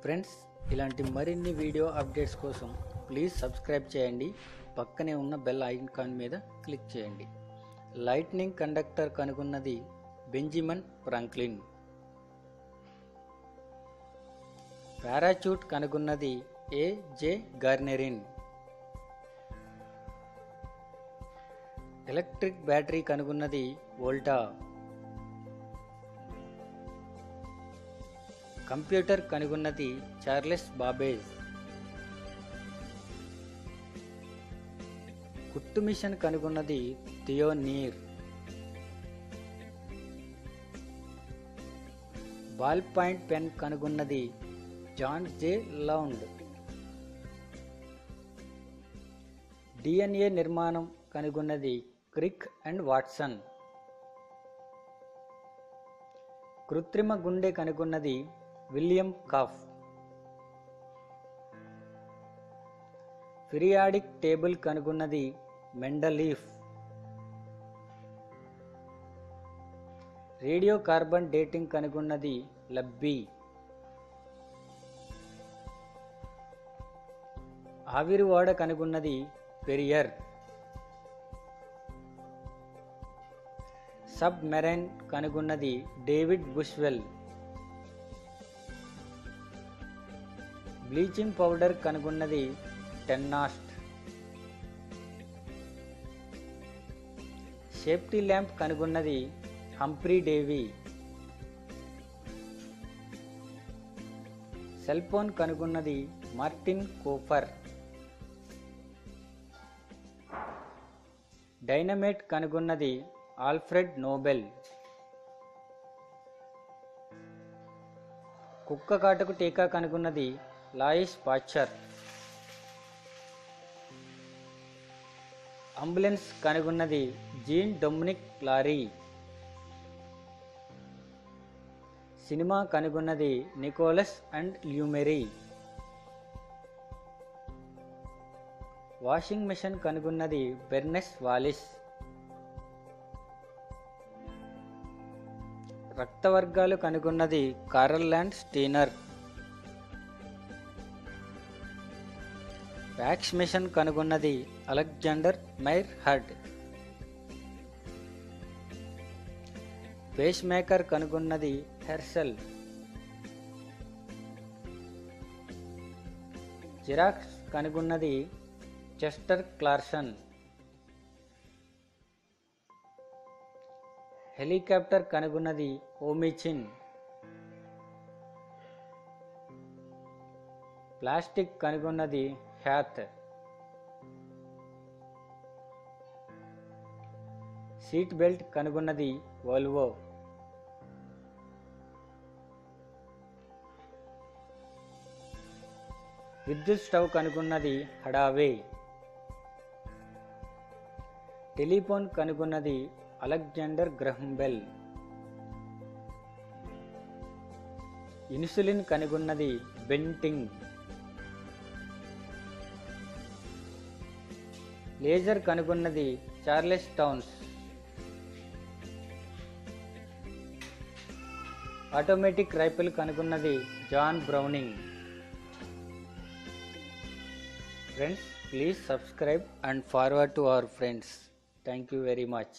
Friends ఇలాంటి మరిన్ని video updates కోసం ప్లీజ్ సబ్స్క్రైబ్ చేయండి. పక్కనే ఉన్న బెల్ ఐకాన్ మీద క్లిక్ చేయండి. లైట్నింగ్ కండక్టర్ కనుగొన్నది బెంజిమన్ ఫ్రాంక్లిన్. పారాచూట్ కనుగొన్నది A J Garnerin. Electric battery కనుగొన్నది వోల్టా. కంప్యూటర్ కనుగొన్నది చార్లెస్ బాబేజ్. కుట్టు మిషన్ కనుగొన్నది థియోనీర్ బాల్ పాయింట్ పెన్ కనుగొన్నది జాన్ జే లౌండ్. డిఎన్ఏ నిర్మాణం కనుగొన్నది క్రిక్ అండ్ వాట్సన్. కృత్రిమ గుండె కనుగొన్నది విలియం కాఫ్. ఫిరియాడిక్ టేబుల్ కనుగొన్నది మెండలీఫ్ రేడియో కార్బన్ డేటింగ్ కనుగొన్నది లబ్బీ. ఆవిరి ఓడ కనుగొన్నది పెరియర్. సబ్ మెరైన్ కనుగొన్నది డేవిడ్ బుష్వెల్. బ్లీచింగ్ పౌడర్ కనుగొన్నది టెన్నాస్ట్. సేఫ్టీ ల్యాంప్ కనుగొన్నది హంప్రీ డేవీ. సెల్ ఫోన్ కనుగొన్నది మార్టిన్ కోఫర్. డైనమేట్ కనుగొన్నది ఆల్ఫ్రెడ్ నోబెల్. కుక్క కాటకు టీకా కనుగొన్నది లాయిస్ పాచర్. అంబులెన్స్ కనుగొన్నది జీన్ డొమినిక్ లారీ. సినిమా కనుగొన్నది Nicolas and Lumiere. Washing machine కనుగొన్నది బెర్నెస్ వాలిస్. రక్తవర్గాలు కనుగొన్నది Karl Landsteiner. Wax machine కనుగొన్నది అలెగ్జాండర్ మైర్ హర్డ్. పేస్ మేకర్ కనుగొన్నది హెర్సెల్. జిరాక్స్ కనుగొన్నది చెస్టర్ క్లార్సన్. హెలికాప్టర్ కనుగొన్నది ఓమిచిన్. ప్లాస్టిక్ కనుగొన్నది హ్యాత్ సీట్ బెల్ట్ కనుగొన్నది వోల్వో. విద్యుత్ స్టవ్ కనుగొన్నది హడావే. టెలిఫోన్ కనుగొన్నది అలెగ్జాండర్ గ్రహం బెల్. ఇన్సులిన్ కనుగొన్నది బెంటింగ్. లేజర్ కనుగొన్నది చార్లెస్ టౌన్స్. ఆటోమేటిక్ రైఫిల్ కనుగొన్నది John Browning. Friends please subscribe and forward to our friends. Thank you very much.